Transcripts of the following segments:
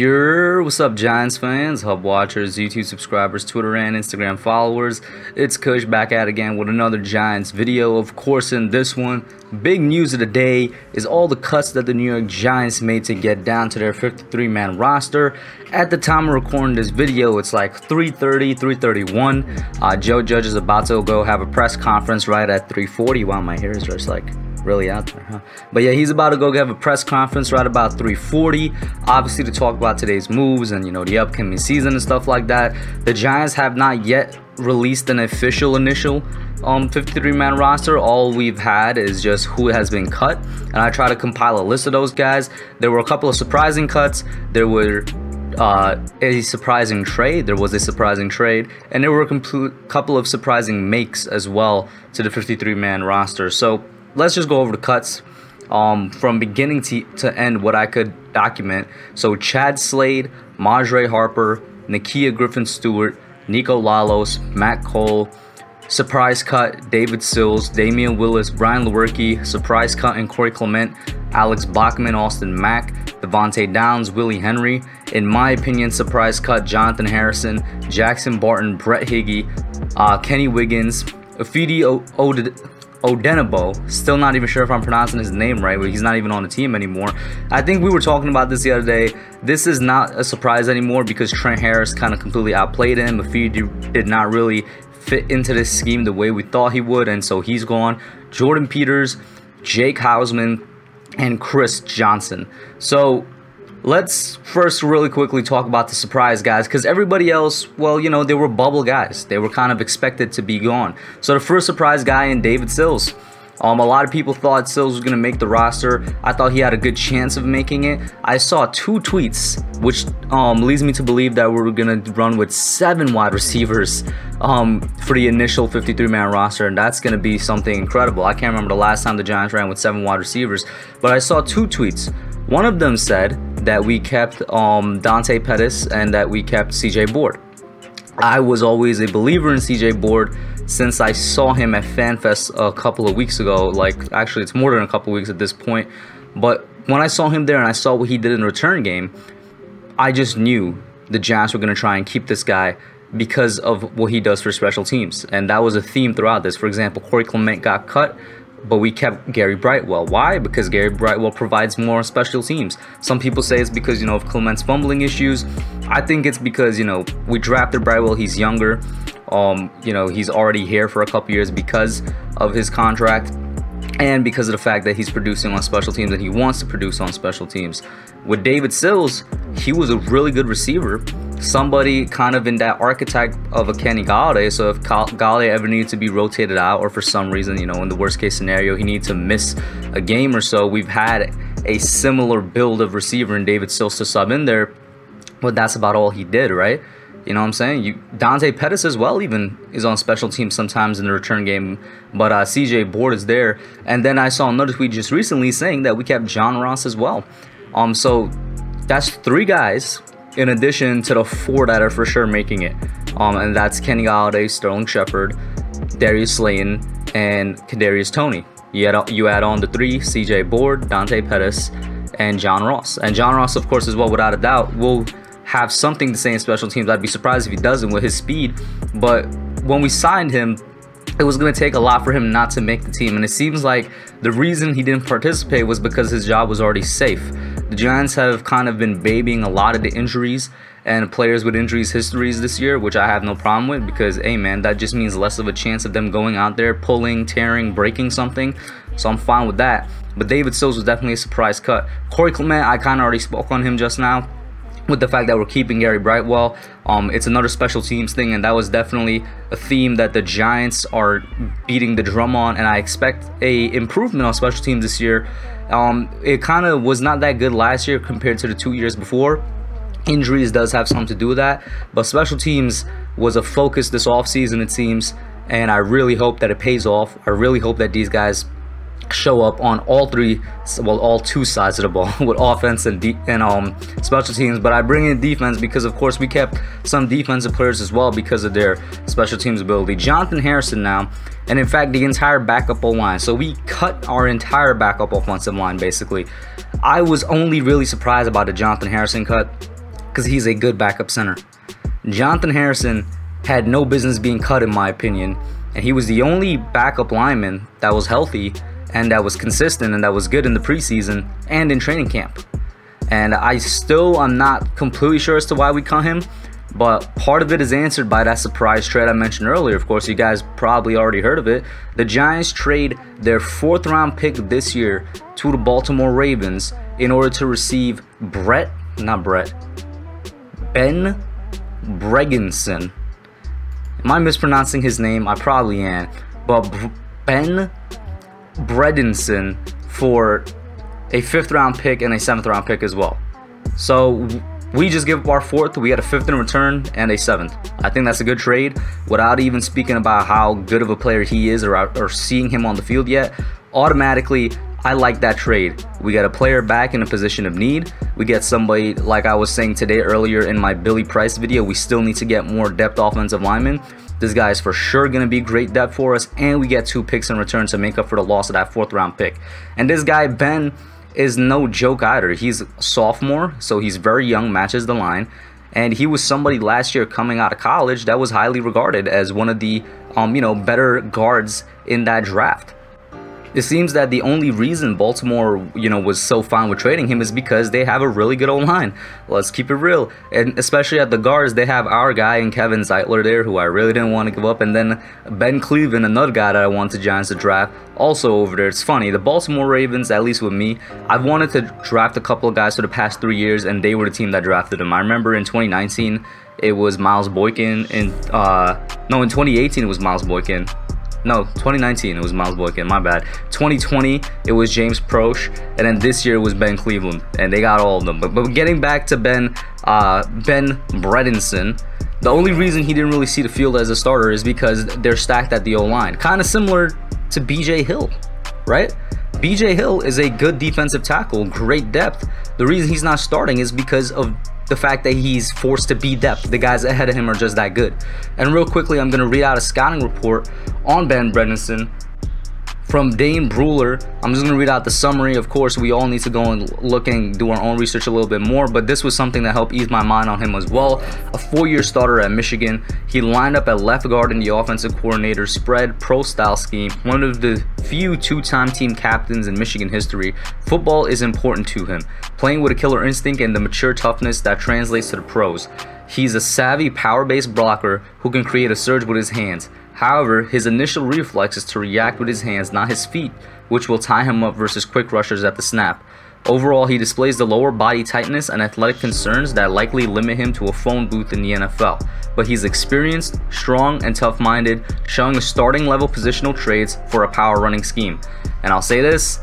Your what's up, Giants fans, Hub watchers, YouTube subscribers, Twitter and Instagram followers? It's Kush back at again with another Giants video. Of course, in this one, big news of the day is all the cuts that the New York Giants made to get down to their 53-man roster. At the time of recording this video, it's like 3:30, 3:31. Uh, Joe Judge is about to go have a press conference right at 3:40. Wow, my hair is just like really out there, huh? But yeah, he's about to go have a press conference right about 3:40, obviously to talk about today's moves and you know the upcoming season and stuff like that. The Giants have not yet released an official initial um 53 man roster all we've had is just who has been cut and i try to compile a list of those guys there were a couple of surprising cuts there were uh, a surprising trade. There was a surprising trade, and there were a couple of surprising makes as well to the 53 man roster. So let's just go over the cuts um, from beginning to, to end what I could document. So Chad Slade, Madre Harper, Nakia Griffin Stewart, Niko Lalos, Matt Cole, Surprise cut, David Sills, Damion Willis, Brian Lewerke, surprise cut, and Corey Clement, Alex Bachman, Austin Mack, Devante Downs, Willie Henry. In my opinion, surprise cut, Jonathan Harrison, Jackson Barton, Brett Heggie, uh, Kenny Wiggins, Ifeadi Odenigbo, still not even sure if I'm pronouncing his name right, but he's not even on the team anymore. I think we were talking about this the other day. This is not a surprise anymore because Trent Harris kind of completely outplayed him. Ifeadi did not really fit into this scheme the way we thought he would, and so he's gone. Jordan Peters, Jake Hausmann, and Chris Johnson. So Let's first really quickly talk about the surprise guys because everybody else, well, you know, they were bubble guys. They were kind of expected to be gone. So the first surprise guy in David Sills. Um, a lot of people thought Sills was going to make the roster. I thought he had a good chance of making it. I saw two tweets, which um, leads me to believe that we're going to run with seven wide receivers um, for the initial 53-man roster, and that's going to be something incredible. I can't remember the last time the Giants ran with seven wide receivers, but I saw two tweets. One of them said that we kept um, Dante Pettis and that we kept CJ Board. I was always a believer in CJ Board since I saw him at FanFest a couple of weeks ago. Like, actually, it's more than a couple weeks at this point. But when I saw him there and I saw what he did in the return game, I just knew the Giants were going to try and keep this guy because of what he does for special teams. And that was a theme throughout this. For example, Corey Clement got cut but we kept Gary Brightwell. Why? Because Gary Brightwell provides more special teams. Some people say it's because, you know, of Clement's fumbling issues. I think it's because, you know, we drafted Brightwell, he's younger. Um, you know, he's already here for a couple years because of his contract and because of the fact that he's producing on special teams and he wants to produce on special teams. With David Sills, he was a really good receiver somebody kind of in that archetype of a Kenny Golladay. So if Golladay ever needs to be rotated out, or for some reason, you know, in the worst case scenario, he needs to miss a game or so, we've had a similar build of receiver and David Sills to sub in there, but that's about all he did, right? You know what I'm saying? You Dante Pettis as well even is on special teams sometimes in the return game, but uh, CJ Board is there. And then I saw another tweet just recently saying that we kept John Ross as well. Um, so that's three guys in addition to the four that are for sure making it. Um, and that's Kenny Golladay, Sterling Shepard, Darius Slayton, and Kadarius Toney. You add, you add on the three, CJ Board, Dante Pettis, and John Ross. And John Ross, of course, as well, without a doubt, will have something to say in special teams. I'd be surprised if he doesn't with his speed. But when we signed him, it was going to take a lot for him not to make the team. And it seems like the reason he didn't participate was because his job was already safe. Giants have kind of been babying a lot of the injuries and players with injuries histories this year, which I have no problem with because, hey man, that just means less of a chance of them going out there, pulling, tearing, breaking something. So I'm fine with that. But David Sills was definitely a surprise cut. Corey Clement, I kind of already spoke on him just now with the fact that we're keeping Gary Brightwell. Um, it's another special teams thing, and that was definitely a theme that the Giants are beating the drum on, and I expect a improvement on special teams this year um, it kind of was not that good last year compared to the two years before. Injuries does have something to do with that, but special teams was a focus this offseason, it seems, and I really hope that it pays off. I really hope that these guys show up on all three, well, all two sides of the ball with offense and and um special teams. But I bring in defense because, of course, we kept some defensive players as well because of their special teams ability. Jonathan Harrison now, and in fact, the entire backup line. So we cut our entire backup offensive line basically. I was only really surprised about the Jonathan Harrison cut because he's a good backup center. Jonathan Harrison had no business being cut, in my opinion, and he was the only backup lineman that was healthy and that was consistent and that was good in the preseason and in training camp. And I still am not completely sure as to why we cut him, but part of it is answered by that surprise trade I mentioned earlier. Of course, you guys probably already heard of it. The Giants trade their fourth round pick this year to the Baltimore Ravens in order to receive Brett, not Brett, Ben Bregenson. Am I mispronouncing his name? I probably am. But Ben Bredenson for a fifth round pick and a seventh round pick as well. So we just give up our fourth. We had a fifth in return and a seventh. I think that's a good trade without even speaking about how good of a player he is or, or seeing him on the field yet. Automatically, I like that trade. We got a player back in a position of need. We get somebody, like I was saying today earlier in my Billy Price video, we still need to get more depth offensive linemen. This guy is for sure going to be great depth for us, and we get two picks in return to make up for the loss of that fourth round pick. And this guy, Ben, is no joke either. He's a sophomore, so he's very young, matches the line. And he was somebody last year coming out of college that was highly regarded as one of the um, you know, better guards in that draft. It seems that the only reason Baltimore, you know, was so fine with trading him is because they have a really good old line. Let's keep it real. And especially at the guards, they have our guy and Kevin Zeitler there, who I really didn't want to give up. And then Ben Cleveland, another guy that I wanted the Giants to draft, also over there. It's funny, the Baltimore Ravens, at least with me, I've wanted to draft a couple of guys for the past three years, and they were the team that drafted them. I remember in 2019, it was Miles Boykin. In uh, no, in 2018 it was Miles Boykin. No, 2019 it was Miles Boykin. My bad. 2020 it was James Proche, and then this year it was Ben Cleveland, and they got all of them. But, but getting back to Ben uh, Ben Bredenson, the only reason he didn't really see the field as a starter is because they're stacked at the O line, kind of similar to BJ Hill, right? BJ Hill is a good defensive tackle, great depth. The reason he's not starting is because of the fact that he's forced to be depth. The guys ahead of him are just that good. And real quickly, I'm going to read out a scouting report on Ben Bredenson from Dane Brugler. I'm just to read out the summary. Of course, we all need to go and look and do our own research a little bit more, but this was something that helped ease my mind on him as well. A four-year starter at Michigan. He lined up at left guard in the offensive coordinator spread pro style scheme. One of the few two-time team captains in Michigan history. Football is important to him, playing with a killer instinct and the mature toughness that translates to the pros. He's a savvy power-based blocker who can create a surge with his hands. However, his initial reflex is to react with his hands, not his feet, which will tie him up versus quick rushers at the snap. Overall, he displays the lower body tightness and athletic concerns that likely limit him to a phone booth in the NFL. But he's experienced, strong, and tough minded, showing a starting level positional traits for a power running scheme. And I'll say this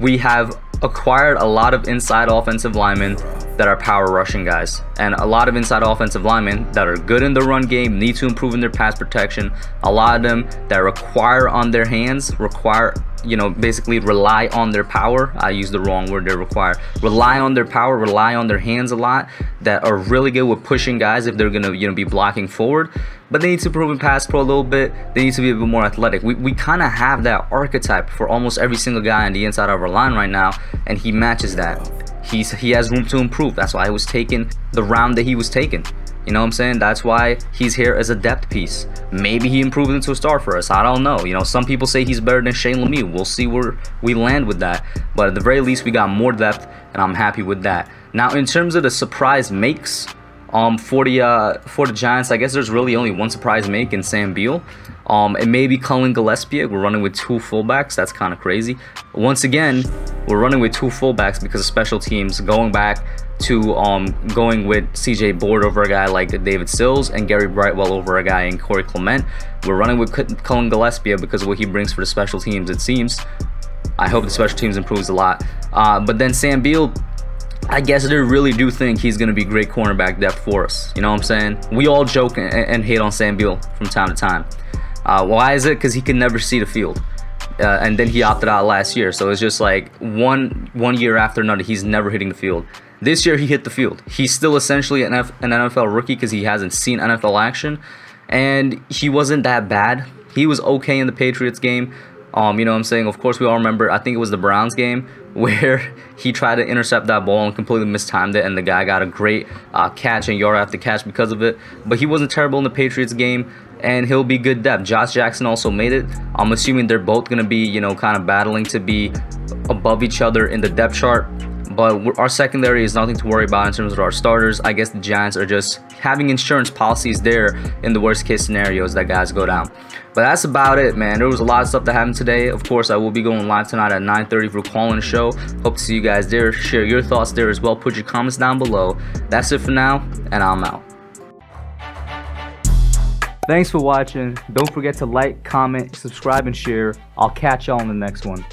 we have acquired a lot of inside offensive linemen that are power rushing guys. And a lot of inside offensive linemen that are good in the run game need to improve in their pass protection. A lot of them that require on their hands require you know basically rely on their power. I use the wrong word they require. Rely on their power rely on their hands a lot that are really good with pushing guys if they're gonna you know be blocking forward. But they need to improve in pass pro a little bit. They need to be a bit more athletic. We, we kind of have that archetype for almost every single guy on the inside of our line right now and he matches that he's he has room to improve that's why he was taken the round that he was taken you know what I'm saying? That's why he's here as a depth piece. Maybe he improved into a star for us. I don't know. You know, some people say he's better than Shane Lemieux. We'll see where we land with that. But at the very least, we got more depth, and I'm happy with that. Now, in terms of the surprise makes, um, for the uh, for the Giants, I guess there's really only one surprise make in Sam Beal. Um, it may be Cullen Gillaspia. We're running with two fullbacks. That's kind of crazy. Once again, we're running with two fullbacks because of special teams. Going back to um, going with CJ Board over a guy like David Sills and Gary Brightwell over a guy in Corey Clement. We're running with Cullen Gillaspia because of what he brings for the special teams, it seems. I hope the special teams improves a lot. Uh, but then Sam Beal, I guess they really do think he's going to be great cornerback depth for us. You know what I'm saying? We all joke and, and hate on Sam Beal from time to time. Uh, why is it? Because he can never see the field. Uh, and then he opted out last year. So it's just like one one year after another, he's never hitting the field. This year he hit the field. He's still essentially an, F- an NFL rookie because he hasn't seen NFL action, and he wasn't that bad. He was okay in the Patriots game, Um, you know what I'm saying? Of course, we all remember, I think it was the Browns game where he tried to intercept that ball and completely mistimed it, and the guy got a great uh, catch and yard after catch because of it. But he wasn't terrible in the Patriots game, and he'll be good depth. Josh Jackson also made it. I'm assuming they're both going to be, you know, kind of battling to be above each other in the depth chart but our secondary is nothing to worry about in terms of our starters. I guess the Giants are just having insurance policies there in the worst case scenarios that guys go down. But that's about it, man. There was a lot of stuff that happened today. Of course, I will be going live tonight at 9.30 for the show. Hope to see you guys there. Share your thoughts there as well. Put your comments down below. That's it for now, and I'm out. Thanks for watching. Don't forget to like, comment, subscribe, and share. I'll catch y'all in the next one.